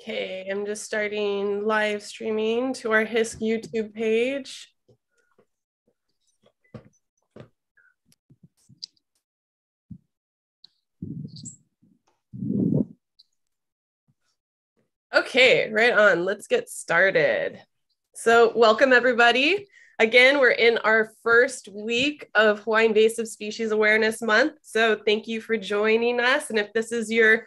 Okay, I'm just starting live streaming to our HISC YouTube page. Okay, right on. Let's get started. So, welcome everybody. Again, we're in our first week of Hawaii Invasive Species Awareness Month. So, thank you for joining us. And if this is your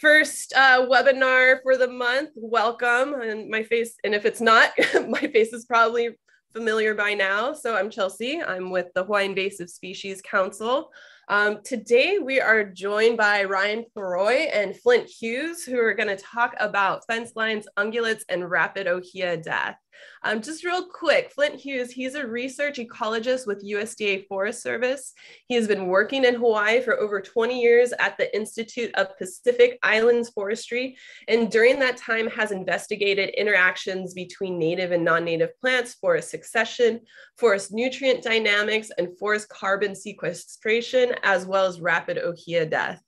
first uh, webinar for the month. Welcome. And my face, and if it's not, my face is probably familiar by now. So I'm Chelsea. I'm with the Hawaii Invasive Species Council. Um, today we are joined by Ryan Perroy and Flint Hughes, who are going to talk about fence lines, ungulates, and rapid ohia death. Um, just real quick, Flint Hughes, he's a research ecologist with USDA Forest Service. He has been working in Hawaii for over 20 years at the Institute of Pacific Islands Forestry, and during that time has investigated interactions between native and non-native plants, forest succession, forest nutrient dynamics, and forest carbon sequestration, as well as rapid ohia death.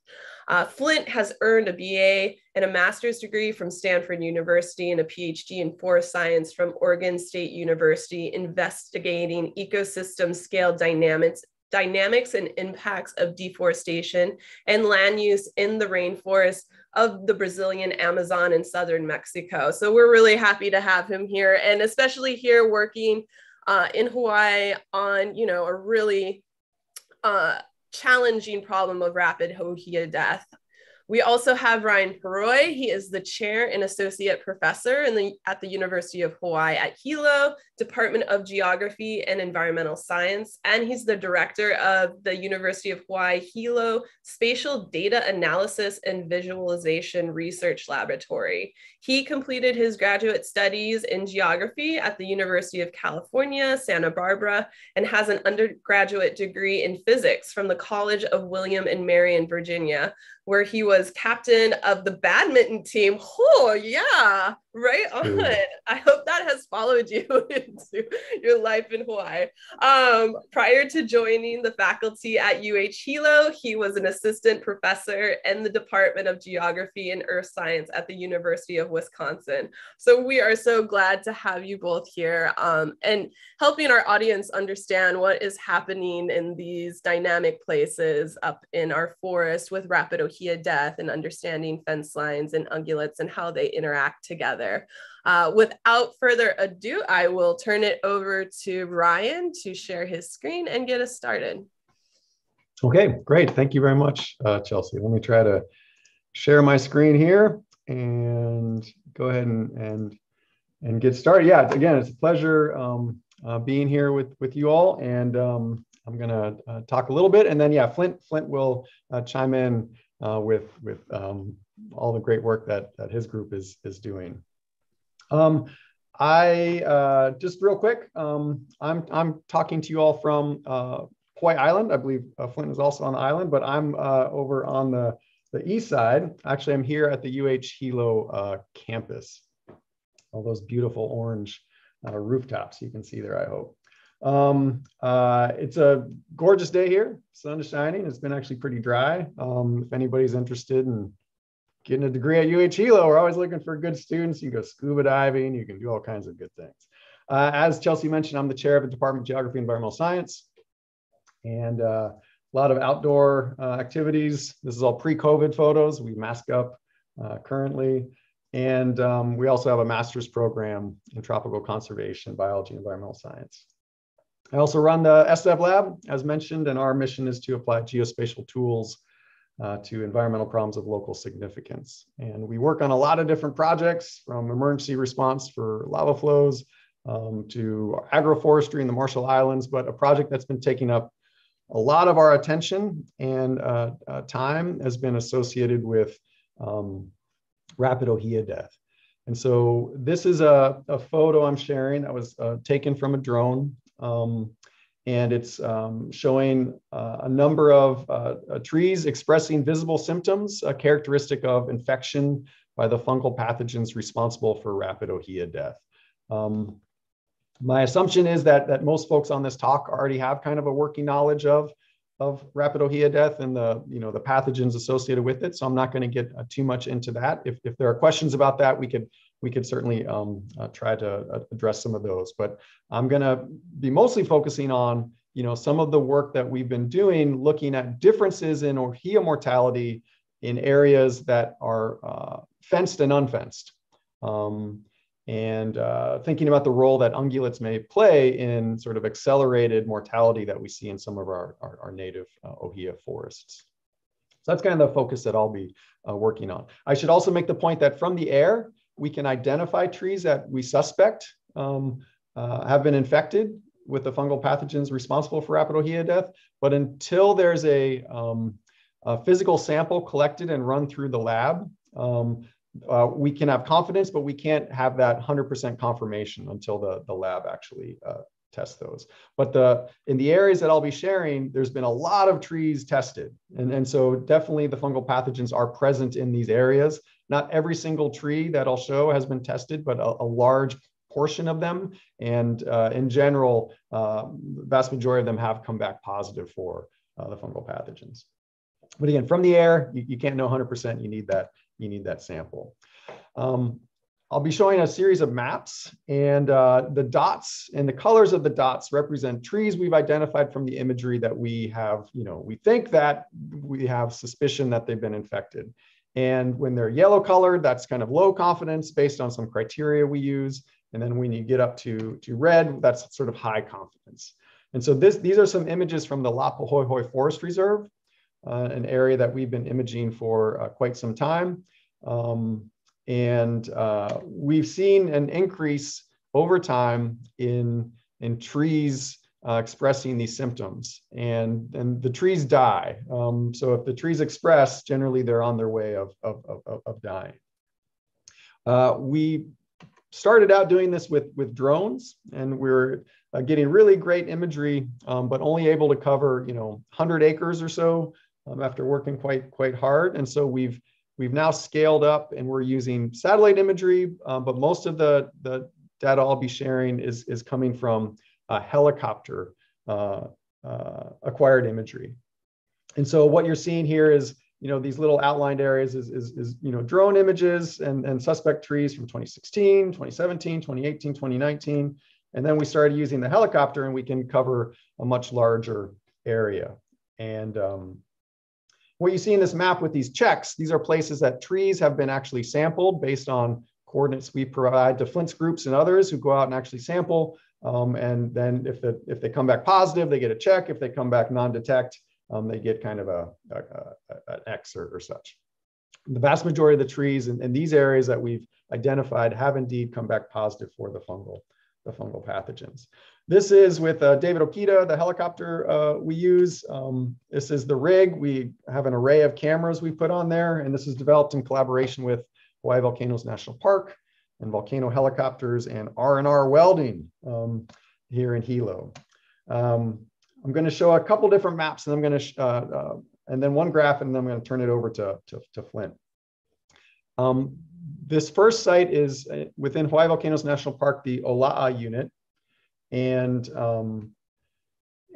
Uh, Flint has earned a BA and a master's degree from Stanford University and a PhD in forest science from Oregon State University, investigating ecosystem scale dynamics dynamics and impacts of deforestation and land use in the rainforest of the Brazilian Amazon and southern Mexico. So we're really happy to have him here and especially here working uh, in Hawaii on, you know, a really uh, challenging problem of rapid ohia death. We also have Ryan Perroy. He is the chair and associate professor in the, at the University of Hawaii at Hilo, Department of Geography and Environmental Science. And he's the director of the University of Hawaii Hilo Spatial Data Analysis and Visualization Research Laboratory. He completed his graduate studies in geography at the University of California, Santa Barbara, and has an undergraduate degree in physics from the College of William and Mary in Virginia, where he was captain of the badminton team. Oh, yeah, right on. I hope that has followed you into your life in Hawaii. Um, prior to joining the faculty at UH Hilo, he was an assistant professor in the Department of Geography and Earth Science at the University of Wisconsin. So we are so glad to have you both here um, and helping our audience understand what is happening in these dynamic places up in our forest with rapid ohia death and understanding fence lines and ungulates and how they interact together. Uh, without further ado, I will turn it over to Ryan to share his screen and get us started. Okay, great. Thank you very much, uh, Chelsea. Let me try to share my screen here and go ahead and, and, and get started. Yeah, again, it's a pleasure um, uh, being here with, with you all. And um, I'm going to uh, talk a little bit. And then, yeah, Flint, Flint will uh, chime in uh, with with um, all the great work that that his group is is doing. Um, I uh, just real quick, um, I'm I'm talking to you all from uh, Hawaii Island. I believe uh, Flint is also on the island, but I'm uh, over on the the east side. Actually, I'm here at the UH Hilo uh, campus. All those beautiful orange rooftops you can see there. I hope. Um, uh, it's a gorgeous day here. Sun is shining. It's been actually pretty dry. Um, if anybody's interested in getting a degree at UH Hilo, we're always looking for good students. You can go scuba diving. You can do all kinds of good things. Uh, as Chelsea mentioned, I'm the chair of the Department of Geography and Environmental Science. And uh, a lot of outdoor uh, activities. This is all pre-COVID photos. We mask up uh, currently. And um, we also have a master's program in tropical conservation, biology, and environmental science. I also run the SDAV lab, as mentioned, and our mission is to apply geospatial tools uh, to environmental problems of local significance. And we work on a lot of different projects from emergency response for lava flows um, to agroforestry in the Marshall Islands, but a project that's been taking up a lot of our attention and uh, uh, time has been associated with um, rapid ohia death. And so this is a, a photo I'm sharing that was uh, taken from a drone um, and it's um, showing uh, a number of uh, uh, trees expressing visible symptoms, a characteristic of infection by the fungal pathogens responsible for rapid ohia death. Um, my assumption is that, that most folks on this talk already have kind of a working knowledge of of rapid ohia death and the you know the pathogens associated with it. So I'm not going to get uh, too much into that. If, if there are questions about that, we could we could certainly um, uh, try to uh, address some of those. But I'm going to be mostly focusing on you know some of the work that we've been doing, looking at differences in ohia mortality in areas that are uh, fenced and unfenced. Um, and uh, thinking about the role that ungulates may play in sort of accelerated mortality that we see in some of our, our, our native uh, ohia forests. So that's kind of the focus that I'll be uh, working on. I should also make the point that from the air, we can identify trees that we suspect um, uh, have been infected with the fungal pathogens responsible for rapid ohia death. But until there's a, um, a physical sample collected and run through the lab, um, uh, we can have confidence, but we can't have that 100% confirmation until the, the lab actually uh, tests those. But the in the areas that I'll be sharing, there's been a lot of trees tested. And, and so definitely the fungal pathogens are present in these areas. Not every single tree that I'll show has been tested, but a, a large portion of them. And uh, in general, uh, vast majority of them have come back positive for uh, the fungal pathogens. But again, from the air, you, you can't know 100%. You need that you need that sample. Um, I'll be showing a series of maps and uh, the dots and the colors of the dots represent trees we've identified from the imagery that we have, you know, we think that we have suspicion that they've been infected. And when they're yellow colored, that's kind of low confidence based on some criteria we use. And then when you get up to, to red, that's sort of high confidence. And so this, these are some images from the Laupahoehoe Forest Reserve uh, an area that we've been imaging for uh, quite some time. Um, and uh, we've seen an increase over time in, in trees uh, expressing these symptoms and, and the trees die. Um, so if the trees express, generally they're on their way of, of, of, of dying. Uh, we started out doing this with, with drones and we're uh, getting really great imagery, um, but only able to cover, you know, 100 acres or so um, after working quite quite hard. And so we've we've now scaled up and we're using satellite imagery, um, but most of the, the data I'll be sharing is, is coming from helicopter uh, uh, acquired imagery. And so what you're seeing here is, you know, these little outlined areas is, is, is, you know, drone images and, and suspect trees from 2016, 2017, 2018, 2019. And then we started using the helicopter and we can cover a much larger area. And um, what you see in this map with these checks, these are places that trees have been actually sampled based on coordinates we provide to Flint's groups and others who go out and actually sample. Um, and then if, the, if they come back positive, they get a check. If they come back non-detect, um, they get kind of a, a, a an X or, or, such. The vast majority of the trees in, in, these areas that we've identified have indeed come back positive for the fungal, the fungal pathogens. This is with uh, David Okita, the helicopter uh, we use. Um, this is the rig. We have an array of cameras we put on there, and this is developed in collaboration with Hawaii Volcanoes National Park and Volcano Helicopters and R&R Welding um, here in Hilo. Um, I'm going to show a couple different maps, and I'm going to, uh, uh, and then one graph, and then I'm going to turn it over to, to, to Flint. Um, this first site is uh, within Hawaii Volcanoes National Park, the Ola'a unit and um,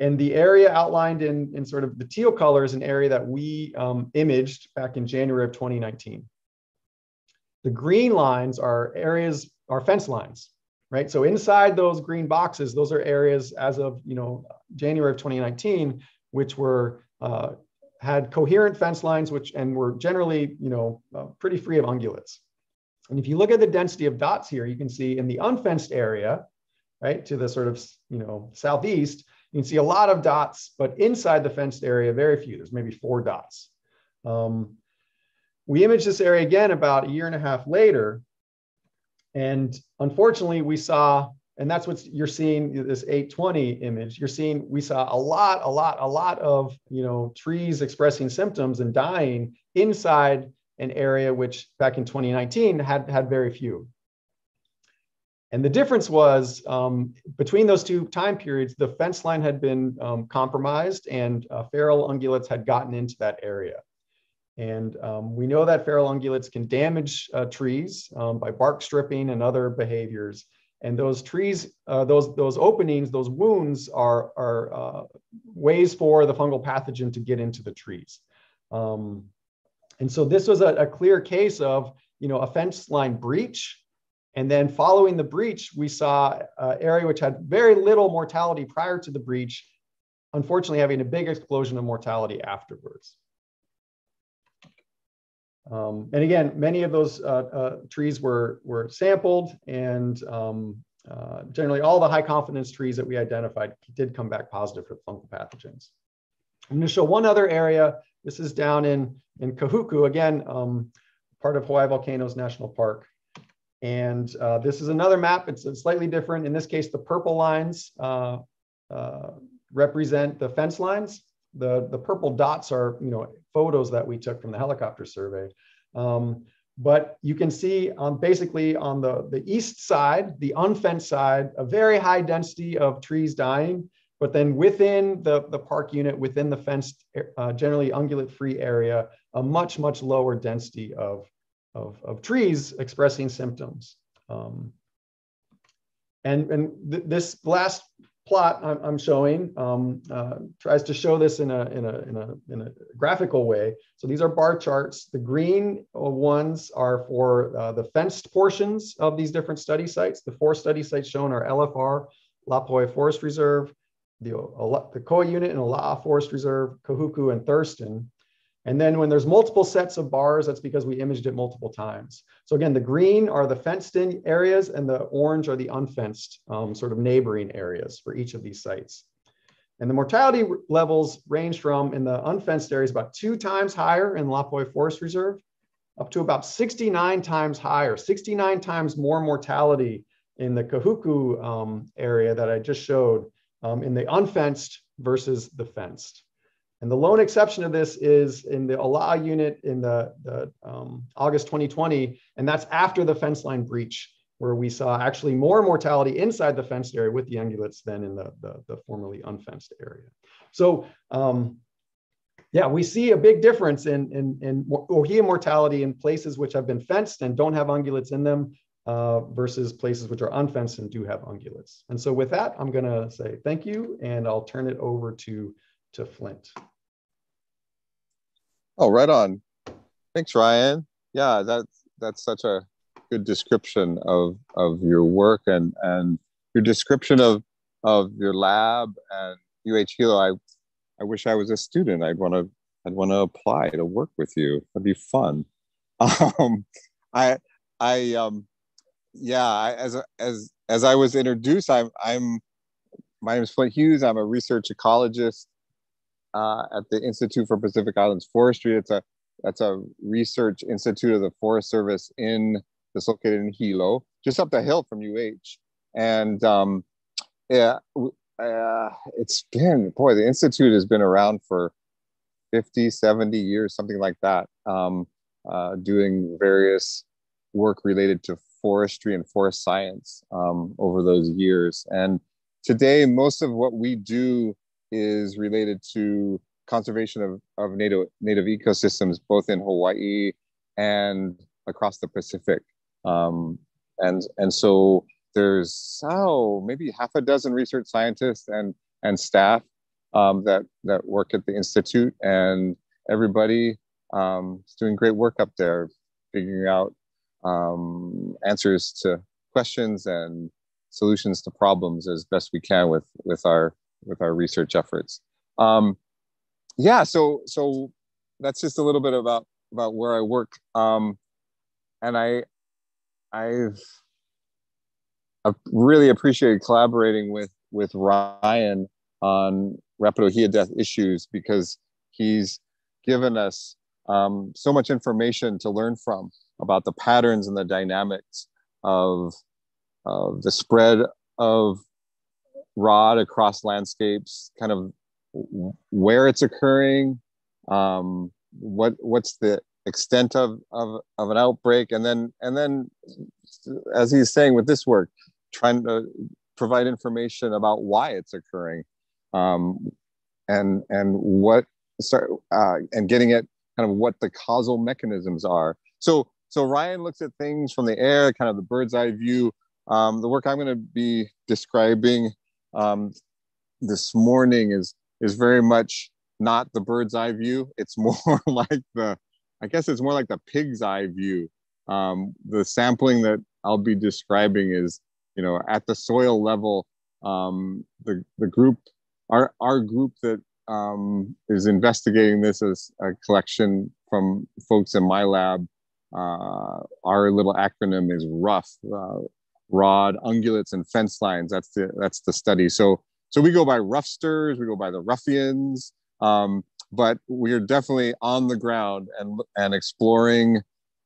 and the area outlined in, in sort of the teal color is an area that we um, imaged back in January of 2019. The green lines are areas, are fence lines, right? So inside those green boxes, those are areas as of, you know, January of 2019, which were, uh, had coherent fence lines, which, and were generally, you know, uh, pretty free of ungulates. And if you look at the density of dots here, you can see in the unfenced area, right, to the sort of, you know, southeast, you can see a lot of dots, but inside the fenced area, very few. There's maybe four dots. Um, we imaged this area again about a year and a half later. And unfortunately, we saw, and that's what you're seeing this 820 image. You're seeing, we saw a lot, a lot, a lot of, you know, trees expressing symptoms and dying inside an area which back in 2019 had, had very few. And the difference was um, between those two time periods, the fence line had been um, compromised and uh, feral ungulates had gotten into that area. And um, we know that feral ungulates can damage uh, trees um, by bark stripping and other behaviors. And those trees, uh, those, those openings, those wounds are, are uh, ways for the fungal pathogen to get into the trees. Um, and so this was a, a, clear case of, you know, a fence line breach. And then following the breach, we saw an area which had very little mortality prior to the breach, unfortunately having a big explosion of mortality afterwards. Um, and again, many of those uh, uh, trees were, were sampled and um, uh, generally all the high confidence trees that we identified did come back positive for fungal pathogens. I'm going to show one other area. This is down in, in Kahuku, again, um, part of Hawaii Volcanoes National Park. And uh, this is another map. It's, slightly different. In this case, the purple lines uh, uh, represent the fence lines. The, the purple dots are, you know, photos that we took from the helicopter survey. Um, but you can see on basically on the, the east side, the unfenced side, a very high density of trees dying. But then within the, the park unit, within the fenced, uh, generally ungulate-free area, a much, much lower density of, of, of trees expressing symptoms. Um, and and th this last plot I'm, I'm showing um, uh, tries to show this in a, in, a, in, a, in a graphical way. So these are bar charts. The green ones are for uh, the fenced portions of these different study sites. The four study sites shown are LFR, Lapoi Forest Reserve, the, the Koa unit and Ola'a Forest Reserve, Kahuku, and Thurston. And then when there's multiple sets of bars, that's because we imaged it multiple times. So again, the green are the fenced in areas and the orange are the unfenced um, sort of neighboring areas for each of these sites. And the mortality levels range from in the unfenced areas about two times higher in Lapoi Forest Reserve up to about 69 times higher, 69 times more mortality in the Kahuku um, area that I just showed um, in the unfenced versus the fenced. And the lone exception to this is in the Ola'a unit in the, the um, August 2020, and that's after the fence line breach, where we saw actually more mortality inside the fenced area with the ungulates than in the, the, the formerly unfenced area. So um, yeah, we see a big difference in, in, in ohia mortality in places which have been fenced and don't have ungulates in them uh, versus places which are unfenced and do have ungulates. And so with that, I'm gonna say thank you and I'll turn it over to, to Flint. Oh, right on. Thanks, Ryan. Yeah, that's that's such a good description of of your work and and your description of of your lab and UH Hilo. I I wish I was a student. I'd want to I'd want to apply to work with you. That'd be fun. Um, I I um yeah. I, as as as I was introduced, I'm I'm my name is Flint Hughes. I'm a research ecologist uh, at the Institute for Pacific Islands Forestry. It's a that's a research institute of the Forest Service in that's located in Hilo, just up the hill from UH. And um, yeah, uh, it's been boy, the institute has been around for 50, 70 years, something like that, um, uh, doing various work related to forestry and forest science um, over those years. And today, most of what we do is related to conservation of, of native native ecosystems both in Hawaii and across the Pacific. Um, and and so there's oh maybe half a dozen research scientists and and staff um, that that work at the institute, and everybody um, is doing great work up there, figuring out um, answers to questions and solutions to problems as best we can with with our with our research efforts. Um, yeah, so so that's just a little bit about about where I work, um, and I I've I've really appreciated collaborating with with Ryan on rapid ohia death issues because he's given us um, so much information to learn from about the patterns and the dynamics of, of the spread of rot across landscapes, kind of where it's occurring, um, what what's the extent of, of of an outbreak, and then and then as he's saying with this work, trying to provide information about why it's occurring, um, and and what start uh, and getting at kind of what the causal mechanisms are. So so Ryan looks at things from the air, kind of the bird's eye view Um, the work I'm going to be describing um, this morning is is very much not the bird's eye view. It's more like the, I guess it's more like the pig's eye view. Um, the sampling that I'll be describing is, you know, at the soil level. Um, the the group, our our group that um, is investigating this as a collection from folks in my lab. Uh, our little acronym is RUFF, uh, rod, ungulates, and fence lines. That's the that's the study. So so we go by roughsters, we go by the ruffians, um, but we are definitely on the ground and and exploring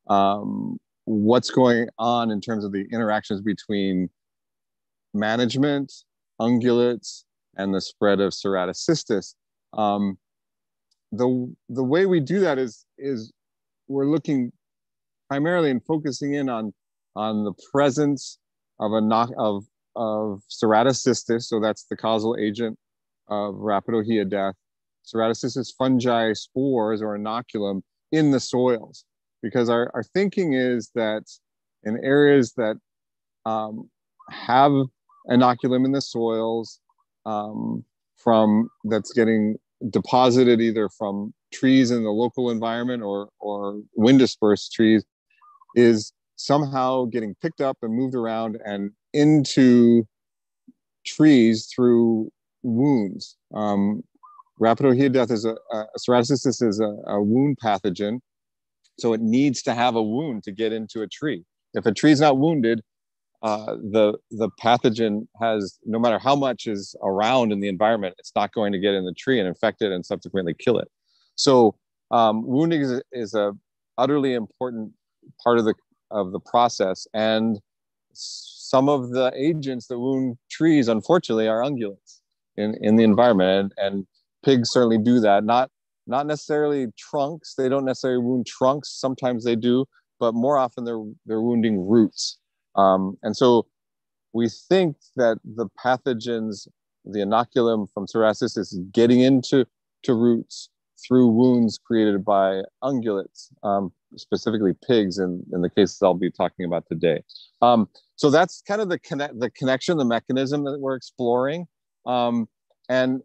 um, what's going on in terms of the interactions between management, ungulates, and the spread of ceratocystis. Um, the the way we do that is is we're looking primarily and focusing in on on the presence of a knock of of ceratocystis, so that's the causal agent of rapid ohia death, ceratocystis fungi spores or inoculum in the soils. Because our, our thinking is that in areas that um, have inoculum in the soils um, from that's getting deposited either from trees in the local environment or, or wind dispersed trees is somehow getting picked up and moved around and into trees through wounds. Um, rapid ohia death is a, a ceratocystis is a, a, wound pathogen, so it needs to have a wound to get into a tree. If a tree is not wounded, uh, the the pathogen has no matter how much is around in the environment, it's not going to get in the tree and infect it and subsequently kill it. So um, wounding is, is a utterly important part of the of the process and some of the agents that wound trees, unfortunately, are ungulates in, in the environment. And, and pigs certainly do that. Not not necessarily trunks. They don't necessarily wound trunks. Sometimes they do, but more often they're they're wounding roots. Um, and so we think that the pathogens, the inoculum from ceratocystis, is getting into to roots through wounds created by ungulates. Um, specifically pigs in, in the cases I'll be talking about today. Um, so that's kind of the connect the connection, the mechanism that we're exploring. Um, and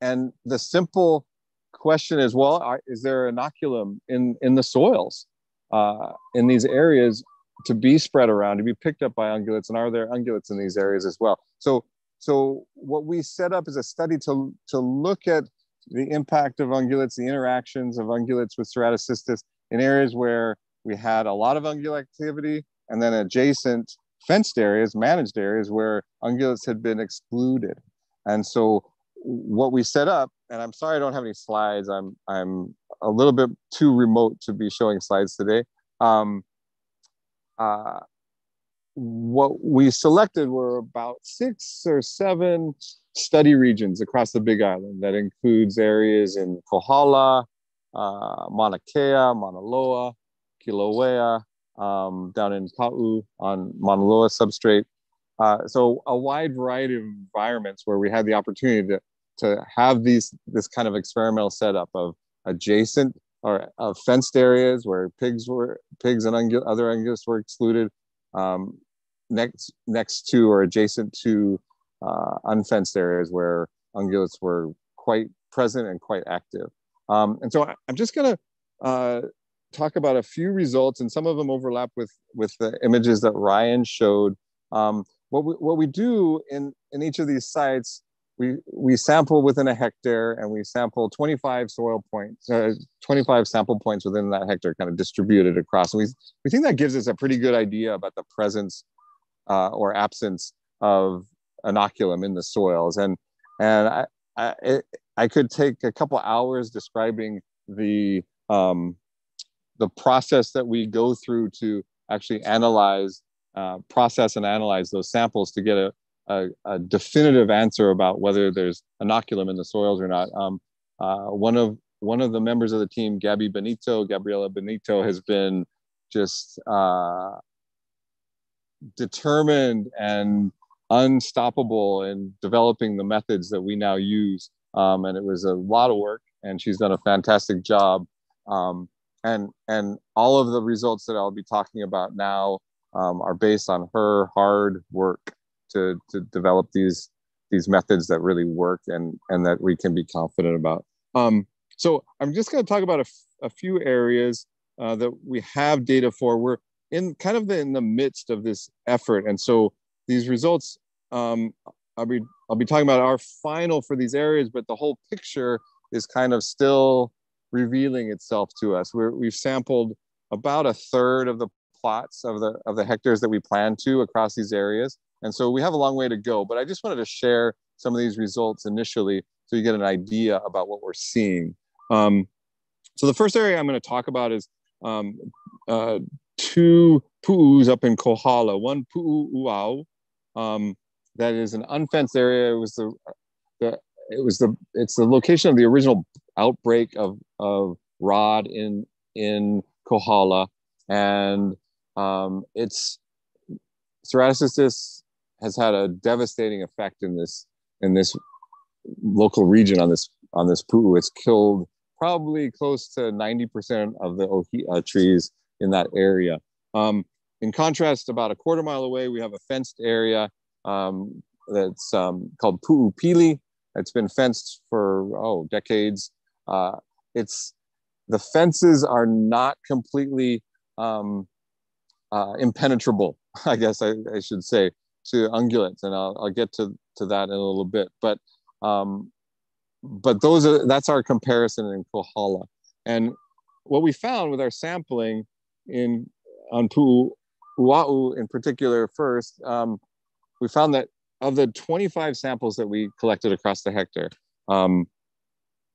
and the simple question is, well, are, is there inoculum in in the soils uh, in these areas to be spread around, to be picked up by ungulates, and are there ungulates in these areas as well? So so what we set up is a study to to look at the impact of ungulates, the interactions of ungulates with ceratocystis in areas where we had a lot of ungulate activity and then adjacent fenced areas, managed areas where ungulates had been excluded. And so what we set up, and I'm sorry I don't have any slides. I'm I'm a little bit too remote to be showing slides today. Um, uh, what we selected were about six or seven study regions across the Big Island. That includes areas in Kohala, uh, Mauna Kea, Mauna Loa, Kilauea, um, down in Ka'u on Mauna Loa substrate. Uh, so a wide variety of environments where we had the opportunity to, to have these this kind of experimental setup of adjacent or of fenced areas where pigs were pigs and ungu- other ungulates were excluded um, next next to or adjacent to uh, unfenced areas where ungulates were quite present and quite active. Um, and so I, am just going to uh, talk about a few results, and some of them overlap with with the images that Ryan showed. Um, what we, what we do in in each of these sites, we we sample within a hectare, and we sample 25 soil points, uh, 25 sample points within that hectare, kind of distributed across. And we we think that gives us a pretty good idea about the presence uh, or absence of inoculum in the soils, and and I, I, it, I could take a couple hours describing the um, the process that we go through to actually analyze, uh, process, and analyze those samples to get a, a, a, definitive answer about whether there's inoculum in the soils or not. Um, uh, one of one of the members of the team, Gabby Benito, Gabriela Benito, has been just uh, determined and unstoppable in developing the methods that we now use um, and it was a lot of work. And she's done a fantastic job. Um, and and all of the results that I'll be talking about now um, are based on her hard work to to develop these these methods that really work and and that we can be confident about. Um, so I'm just going to talk about a, a few areas uh, that we have data for. We're in kind of the, in the midst of this effort, and so these results. Um, I'll be I'll be talking about our final for these areas, but the whole picture is kind of still revealing itself to us. We're, we've sampled about a third of the plots of the of the hectares that we plan to across these areas, and so we have a long way to go. But I just wanted to share some of these results initially, so you get an idea about what we're seeing. Um, so the first area I'm going to talk about is um, uh, two pu'us up in Kohala. One pu'u uau, um, that is an unfenced area. It was the, the it was the it's the location of the original outbreak of of rod in in Kohala, and um, it's ceratocystis has had a devastating effect in this in this local region on this on this pu'u. It's killed probably close to 90% of the ohia trees in that area. Um, in contrast, about a quarter mile away, we have a fenced area um, that's um, called Pu'upili. It's been fenced for oh decades. Uh, it's the fences are not completely um, uh, impenetrable. I guess I, I, should say to ungulates, and I'll, I'll, get to, to that in a little bit. But um, but those are that's our comparison in Kohala, and what we found with our sampling in on Pu'ua'u in particular first, um, we found that of the 25 samples that we collected across the hectare, um,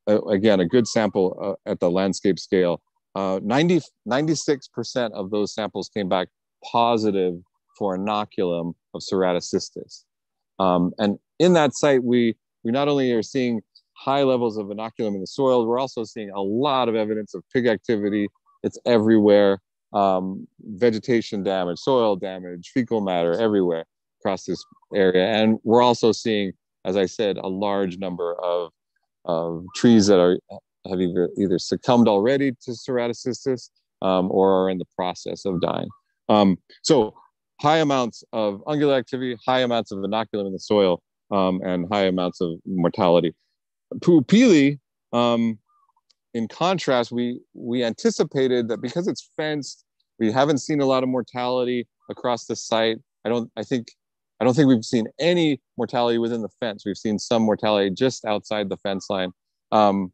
again, a good sample uh, at the landscape scale, uh, 90, 96% of those samples came back positive for inoculum of ceratocystis. Um, and in that site, we, we not only are seeing high levels of inoculum in the soil, we're also seeing a lot of evidence of pig activity. It's everywhere. Um, vegetation damage, soil damage, fecal matter everywhere across this area. And we're also seeing, as I said, a large number of, of trees that are have either, either succumbed already to ceratocystis um, or are in the process of dying. Um, so high amounts of ungulate activity, high amounts of inoculum in the soil, um, and high amounts of mortality. Pu'upili, um, in contrast, we we anticipated that because it's fenced, we haven't seen a lot of mortality across the site. I don't. I think I don't think we've seen any mortality within the fence. We've seen some mortality just outside the fence line. Um,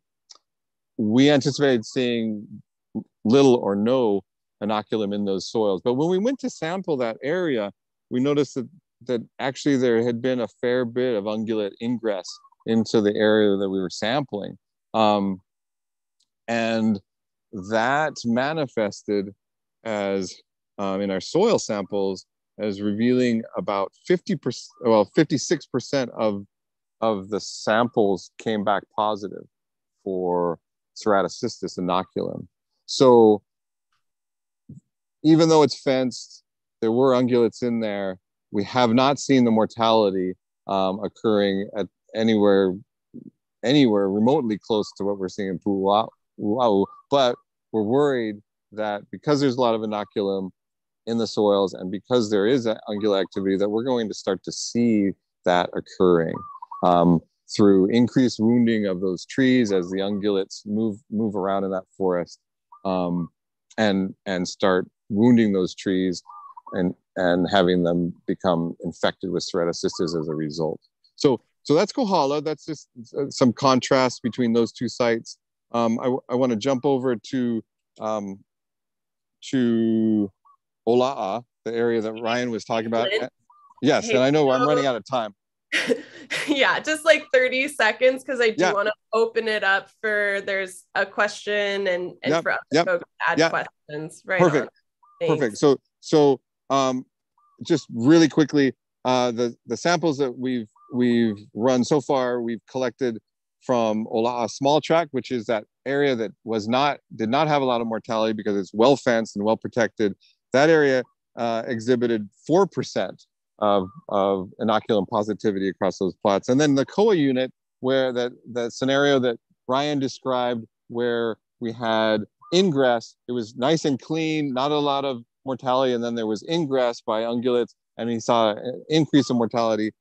we anticipated seeing little or no inoculum in those soils. But when we went to sample that area, we noticed that, that actually there had been a fair bit of ungulate ingress into the area that we were sampling. Um, and that manifested as um, in our soil samples as revealing about 50%, well, 56% of, of the samples came back positive for ceratocystis inoculum. So even though it's fenced, there were ungulates in there. We have not seen the mortality um, occurring at anywhere anywhere remotely close to what we're seeing in Pu'ua'u, but we're worried that because there's a lot of inoculum in the soils and because there is ungulate activity that we're going to start to see that occurring um, through increased wounding of those trees as the ungulates move move around in that forest um, and and start wounding those trees and and having them become infected with ceratocystis as a result. So so that's Kohala. That's just some contrast between those two sites. Um, I, I want to jump over to um, to Ola'a, the area that Ryan was talking about. Yes, and I know I'm running out of time. yeah, just like 30 seconds because I do yeah. want to open it up for there's a question and, and yep. for other yep. folks to add yep. questions. Right. Perfect. Perfect. So so um just really quickly, uh the the samples that we've we've run so far, we've collected from Ola'a small tract, which is that area that was not did not have a lot of mortality because it's well fenced and well protected. That area uh, exhibited four percent of, of inoculum positivity across those plots. And then the Koa unit, where that, that scenario that Ryan described, where we had ingress, it was nice and clean, not a lot of mortality, and then there was ingress by ungulates, and he saw an increase in mortality.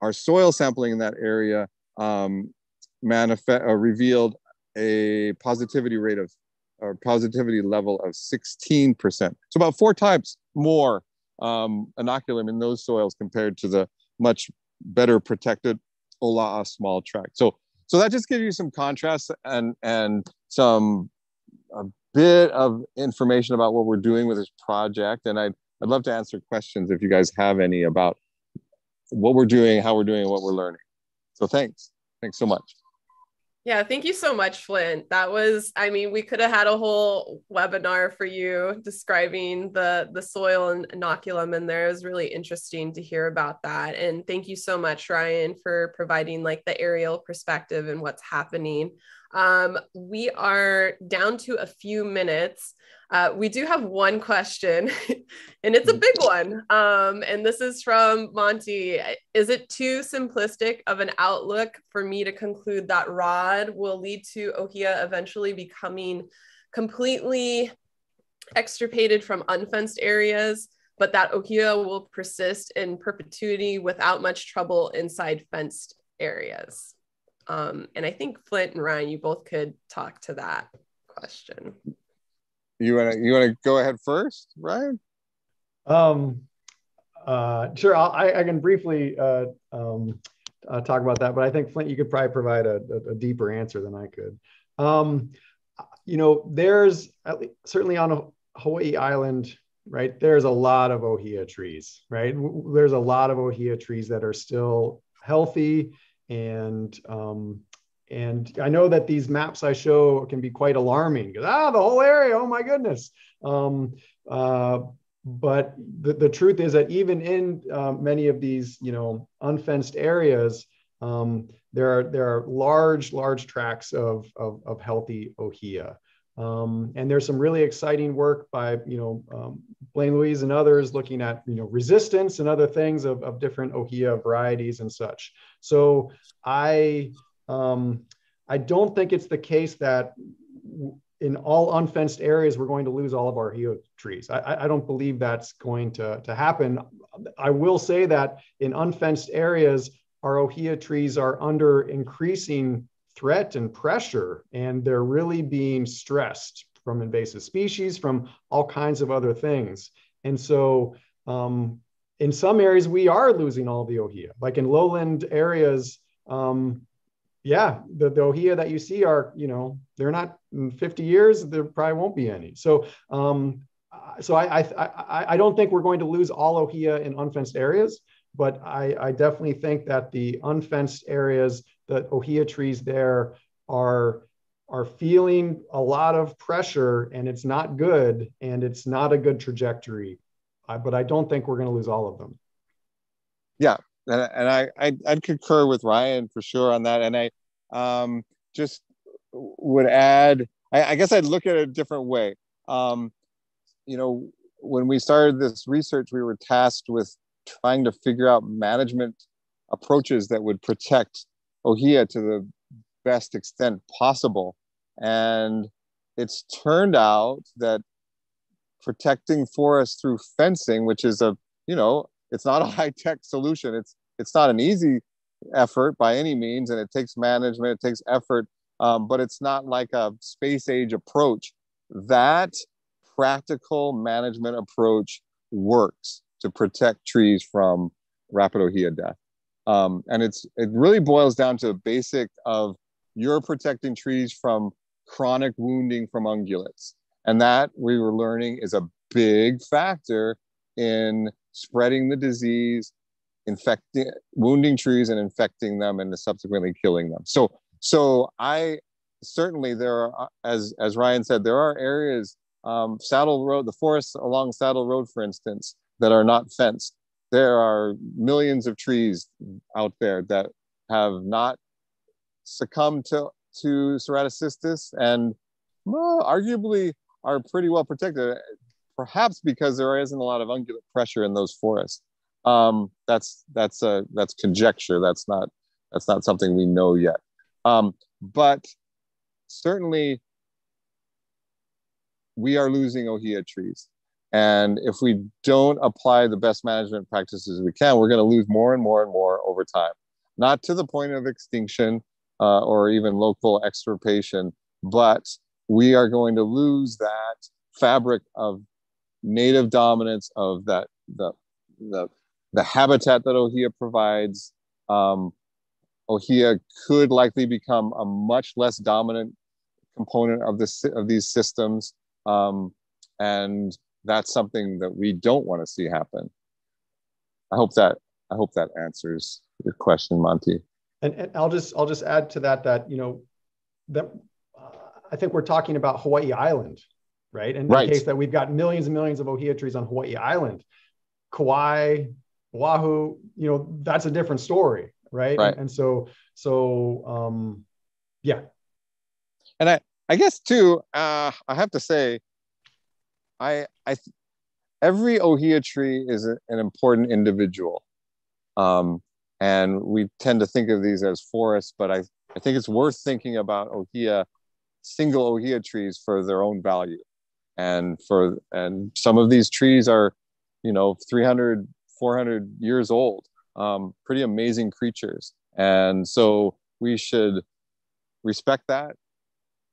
Our soil sampling in that area um, manifest uh, revealed a positivity rate of or positivity level of 16%. So about four times more um, inoculum in those soils compared to the much better protected Olaa small tract. So so that just gives you some contrast and and some a bit of information about what we're doing with this project. And I'd I'd love to answer questions if you guys have any about what we're doing, how we're doing, and what we're learning. So thanks. Thanks so much. Yeah, thank you so much, Flint. That was, I mean, we could have had a whole webinar for you describing the the soil and inoculum, and there. It was really interesting to hear about that. And thank you so much, Ryan, for providing like the aerial perspective and what's happening. Um, we are down to a few minutes. Uh, we do have one question, and it's a big one. Um, and this is from Monty. Is it too simplistic of an outlook for me to conclude that rod will lead to Ohia eventually becoming completely extirpated from unfenced areas, but that Ohia will persist in perpetuity without much trouble inside fenced areas? Um, and I think Flint and Ryan, you both could talk to that question you want to you want to go ahead first, Ryan? Um, uh, sure. I'll, I, I can briefly uh, um, uh, talk about that, but I think Flint, you could probably provide a, a, a deeper answer than I could. Um, you know, there's certainly on Hawaii Island, right? There's a lot of ohia trees, right? There's a lot of ohia trees that are still healthy and um, and I know that these maps I show can be quite alarming ah, the whole area, oh my goodness. Um, uh, but the, the truth is that even in uh, many of these, you know, unfenced areas, um, there are there are large, large tracts of, of, of healthy ohia. Um, and there's some really exciting work by, you know, um, Blaine Luiz and others looking at, you know, resistance and other things of, of different ohia varieties and such. So I um, I don't think it's the case that in all unfenced areas we're going to lose all of our ohia trees. I, I don't believe that's going to, to happen. I will say that in unfenced areas, our ohia trees are under increasing threat and pressure, and they're really being stressed from invasive species, from all kinds of other things. And so, um, in some areas, we are losing all the ohia. Like in lowland areas, um, yeah, the, the ohia that you see are, you know, they're not in 50 years, there probably won't be any. So, um, so I, I, I, I don't think we're going to lose all ohia in unfenced areas, but I, I definitely think that the unfenced areas, the ohia trees there are, are feeling a lot of pressure and it's not good and it's not a good trajectory. I, but I don't think we're going to lose all of them. Yeah, and, and I, I would concur with Ryan for sure on that. And I um, just would add. I, I, guess I'd look at it a different way. Um, you know, when we started this research, we were tasked with trying to figure out management approaches that would protect ohia to the best extent possible. And it's turned out that protecting forests through fencing, which is a you know it's not a high tech solution. It's it's not an easy effort by any means, and it takes management, it takes effort, um, but it's not like a space age approach. That practical management approach works to protect trees from rapid ohia death. Um, and it's it really boils down to the basic of you're protecting trees from chronic wounding from ungulates. And that we were learning is a big factor in spreading the disease, infecting, wounding trees and infecting them, and subsequently killing them. So, so I certainly there are, as as Ryan said, there are areas, um, Saddle Road, the forests along Saddle Road, for instance, that are not fenced. There are millions of trees out there that have not succumbed to to ceratocystis and well, arguably are pretty well protected perhaps because there isn't a lot of ungulate pressure in those forests. Um, that's that's a that's conjecture. That's not that's not something we know yet. Um, but certainly, we are losing ohia trees, And if we don't apply the best management practices we can, we're going to lose more and more and more over time. Not to the point of extinction uh, or even local extirpation, but we are going to lose that fabric of native dominance of that the the, the habitat that ohia provides um, ohia could likely become a much less dominant component of this of these systems um, and that's something that we don't want to see happen i hope that i hope that answers your question monty and, and i'll just i'll just add to that that you know that I think we're talking about Hawaii Island, right? In right. the case that we've got millions and millions of ohia trees on Hawaii Island, Kauai, Oahu, you know, that's a different story, right? Right. And, and so, so, um, yeah. And I, I guess too, uh, I have to say, I, I, every ohia tree is a, an important individual. Um, and we tend to think of these as forests, but I, I think it's worth thinking about ohia single ohia trees for their own value. And for and some of these trees are you know 300 400 years old um, pretty amazing creatures. And so we should respect that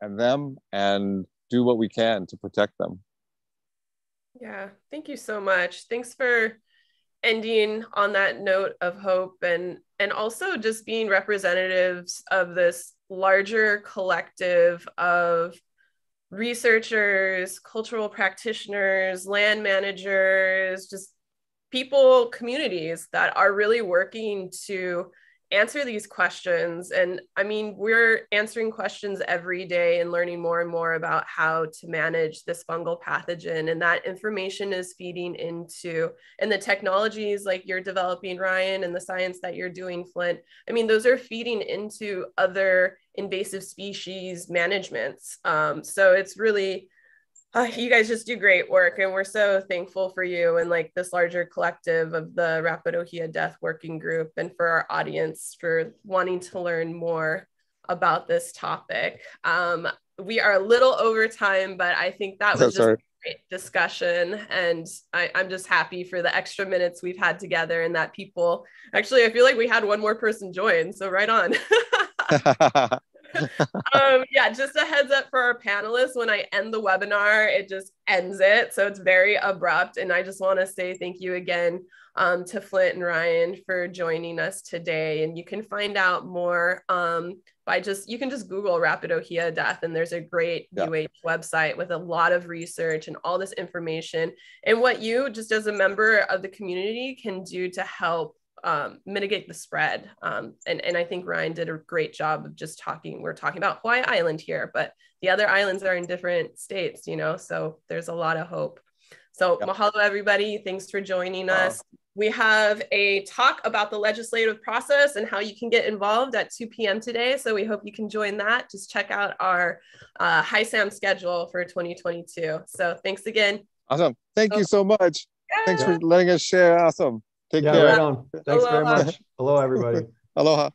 and them and do what we can to protect them yeah thank you so much. Thanks for ending on that note of hope and and also just being representatives of this larger collective of researchers, cultural practitioners, land managers, just people, communities that are really working to answer these questions. And I mean, we're answering questions every day and learning more and more about how to manage this fungal pathogen. And that information is feeding into, and the technologies like you're developing, Ryan, and the science that you're doing, Flint. I mean, those are feeding into other invasive species managements. Um, so it's really, uh, you guys just do great work and we're so thankful for you and like this larger collective of the rapid ohia death working group and for our audience for wanting to learn more about this topic. Um, we are a little over time but i think that was just a great discussion and I, i'm just happy for the extra minutes we've had together and that people actually i feel like we had one more person join so right on um, yeah, just a heads up for our panelists. When I end the webinar, it just ends it. So it's very abrupt. And I just want to say thank you again um, to Flint and Ryan for joining us today. And you can find out more um, by just, you can just Google rapid Ohia death. And there's a great yeah. UH website with a lot of research and all this information. And what you, just as a member of the community, can do to help um, mitigate the spread. Um, and, and I think Ryan did a great job of just talking. We're talking about Hawaii Island here, but the other islands are in different states, you know, so there's a lot of hope. So yep. mahalo, everybody. Thanks for joining us. We have a talk about the legislative process and how you can get involved at 2 p.m. today. So we hope you can join that. Just check out our uh, HiSam schedule for 2022. So thanks again. Awesome. Thank you so much. Yeah. Thanks for letting us share. Awesome. Take yeah, care. Right on. Thanks Aloha. very much. Hello, everybody. Aloha.